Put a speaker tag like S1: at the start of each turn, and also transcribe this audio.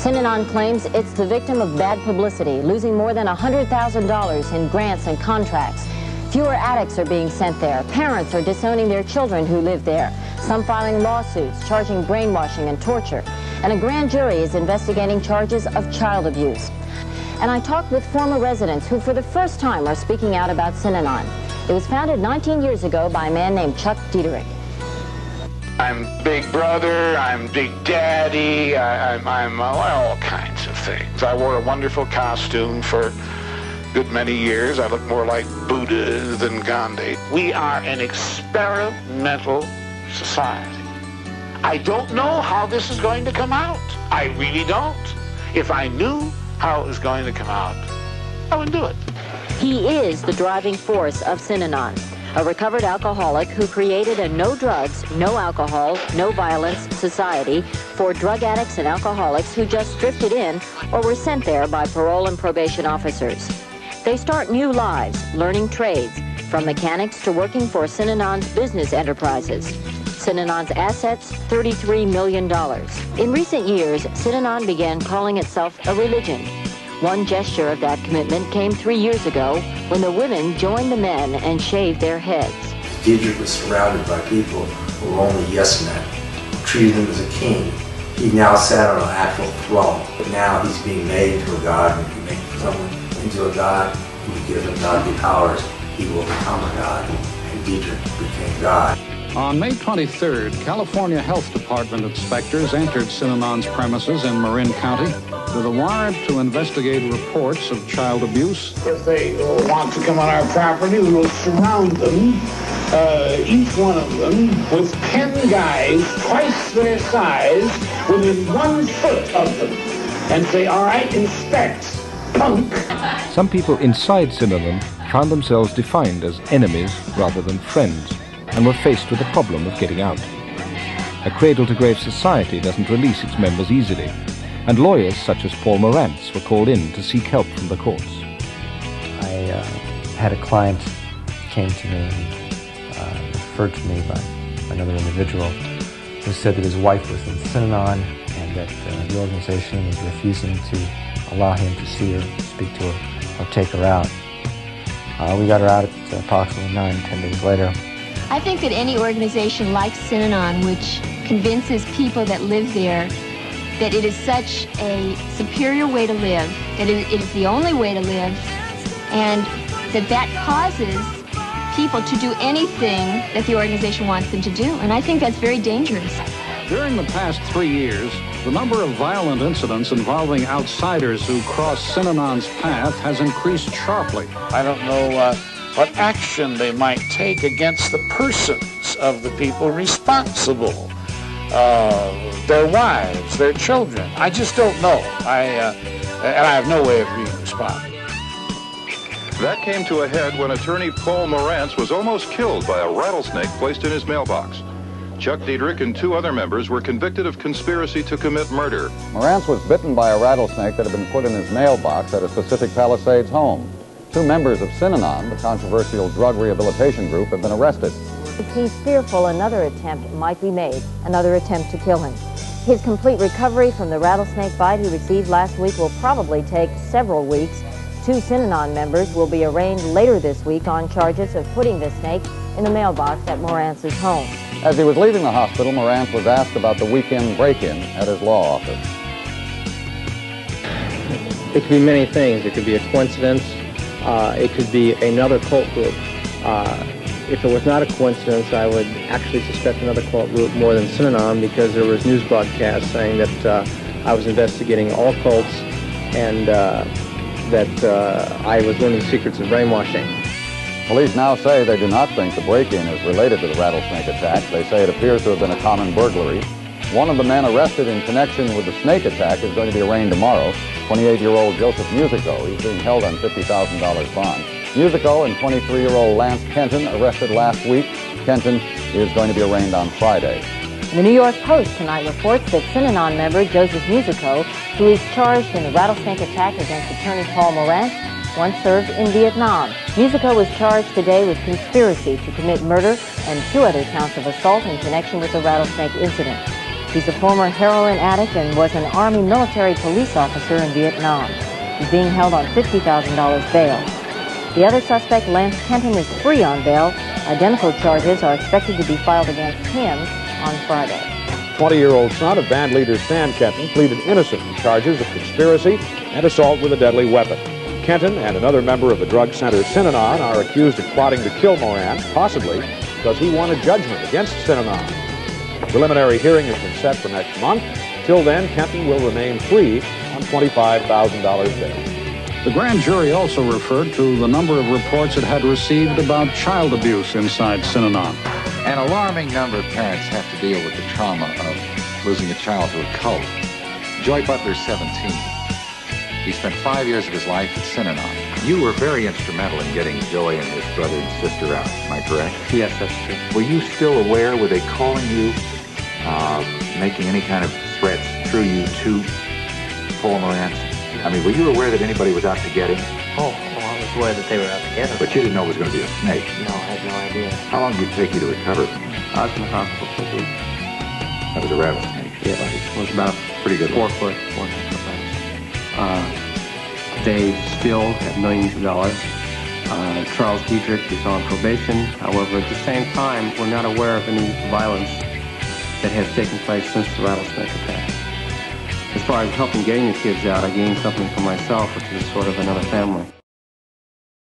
S1: Synanon claims it's the victim of bad publicity, losing more than $100,000 in grants and contracts. Fewer addicts are being sent there. Parents are disowning their children who live there. Some filing lawsuits, charging brainwashing and torture. And a grand jury is investigating charges of child abuse. And I talked with former residents who for the first time are speaking out about Synanon. It was founded 19 years ago by a man named Chuck Dederich.
S2: I'm Big Brother, I'm Big Daddy, I, am I'm, I'm uh, all kinds of things. I wore a wonderful costume for good many years. I look more like Buddha than Gandhi. We are an experimental society. I don't know how this is going to come out. I really don't. If I knew how it was going to come out, I wouldn't do it.
S1: He is the driving force of Synanon a recovered alcoholic who created a no drugs, no alcohol, no violence society for drug addicts and alcoholics who just drifted in or were sent there by parole and probation officers. They start new lives, learning trades, from mechanics to working for Synanon's business enterprises. Synanon's assets, $33 million. In recent years, Synanon began calling itself a religion one gesture of that commitment came three years ago when the women joined the men and shaved their heads.
S3: Dederich was surrounded by people who were only yes men, treated him as a king. He now sat on an actual throne, but now he's being made into a god, if you make someone into a god, you give him godly powers, he will become a god, and Dederich became God.
S4: On May 23rd, California Health Department inspectors entered Synanon's premises in Marin County with a warrant to investigate reports of child abuse.
S2: If they want to come on our property, we will surround them, uh, each one of them, with 10 guys twice their size within one foot of them, and say, all right, inspect, punk.
S5: Some people inside Synanon found themselves defined as enemies rather than friends and were faced with the problem of getting out. A cradle-to-grave society doesn't release its members easily, and lawyers such as Paul Morantz were called in to seek help from the courts.
S6: I uh, had a client came to me and uh, referred to me by another individual who said that his wife was in Synanon and that uh, the organization was refusing to allow him to see her, speak to her, or take her out. Uh, we got her out at approximately nine, ten days later.
S7: I think that any organization like Synanon, which convinces people that live there that it is such a superior way to live, that it is the only way to live, and that that causes people to do anything that the organization wants them to do. And I think that's very dangerous.
S4: During the past three years, the number of violent incidents involving outsiders who cross Synanon's path has increased sharply.
S2: I don't know uh, what action they might take against the persons of the people responsible, uh, their wives, their children. I just don't know. I, uh, and I have no way of being responding.
S8: That came to a head when attorney Paul Morantz was almost killed by a rattlesnake placed in his mailbox. Chuck Dederich and two other members were convicted of conspiracy to commit murder.
S9: Morantz was bitten by a rattlesnake that had been put in his mailbox at a Pacific Palisades home. Two members of Synanon, the controversial drug rehabilitation group, have been arrested.
S1: He's fearful another attempt might be made, another attempt to kill him. His complete recovery from the rattlesnake bite he received last week will probably take several weeks. Two Synanon members will be arraigned later this week on charges of putting the snake in the mailbox at Morantz's home.
S9: As he was leaving the hospital, Morantz was asked about the weekend break-in at his law office.
S10: It could be many things. It could be a coincidence. Uh, it could be another cult group. Uh, if it was not a coincidence, I would actually suspect another cult group more than Synanon because there was news broadcasts saying that uh, I was investigating all cults and uh, that uh, I was learning secrets of brainwashing.
S9: Police now say they do not think the break-in is related to the rattlesnake attack. They say it appears to have been a common burglary. One of the men arrested in connection with the snake attack is going to be arraigned tomorrow. 28-year-old Joseph Musico. He's being held on $50,000 bond. Musico and 23-year-old Lance Kenton arrested last week. Kenton is going to be arraigned on Friday.
S1: The New York Post tonight reports that Synanon member Joseph Musico, who is charged in the rattlesnake attack against attorney Paul Morantz, once served in Vietnam. Musico was charged today with conspiracy to commit murder and two other counts of assault in connection with the rattlesnake incident. He's a former heroin addict and was an Army military police officer in Vietnam. He's being held on $50,000 bail. The other suspect, Lance Kenton, is free on bail. Identical charges are expected to be filed against him on Friday.
S11: 20-year-old son of band leader Stan Kenton pleaded innocent in charges of conspiracy and assault with a deadly weapon. Kenton and another member of the drug center Synanon are accused of plotting to kill Morantz, possibly because he won a judgment against Synanon. A preliminary hearing has been set for next month. Till then, Kenton will remain free on $25,000 bail.
S4: The grand jury also referred to the number of reports it had received about child abuse inside Synanon.
S12: An alarming number of parents have to deal with the trauma of losing a child to a cult. Joy Butler's 17. He spent five years of his life at Synanon. You were very instrumental in getting Joy and his brother and sister out, am I correct?
S10: Yes, that's true.
S12: Were you still aware, were they calling you, uh, making any kind of threats through you to Paul Morantz? I mean, were you aware that anybody was out to get him?
S10: Oh, well, I was aware that they were out to get him.
S12: But you didn't know it was going to be a snake.
S10: No, I had no idea.
S12: How long did it take you to recover from it?
S10: I was in the hospital for a week.
S12: That was a rattlesnake.
S10: Yeah, it was about
S12: Pretty good.
S10: four foot, four and a half foot uh, They still have millions of dollars. Uh, Charles Dederich is on probation. However, at the same time, we're not aware of any violence that has taken place since the rattlesnake attack. As far as helping getting the kids out, I gained something for myself, which is sort of another family.